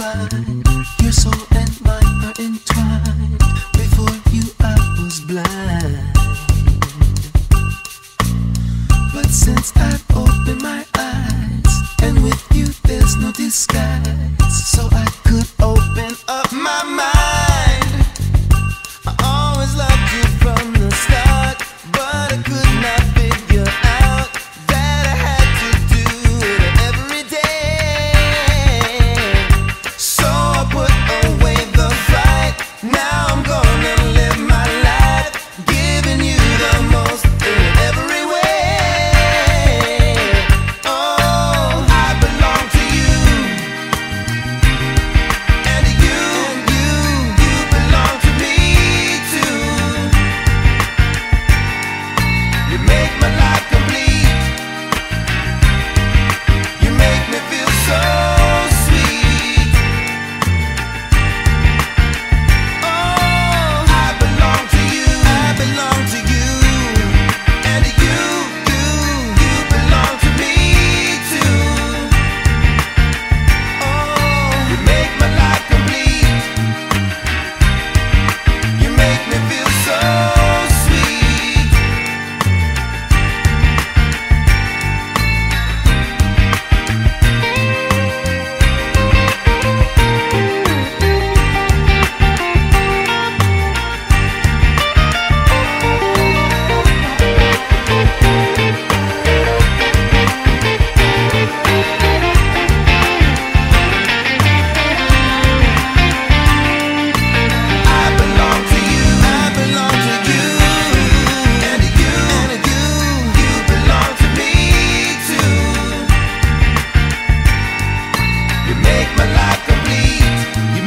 Your soul and mine are entwined. Before you, I was blind. But since I've make my life complete. You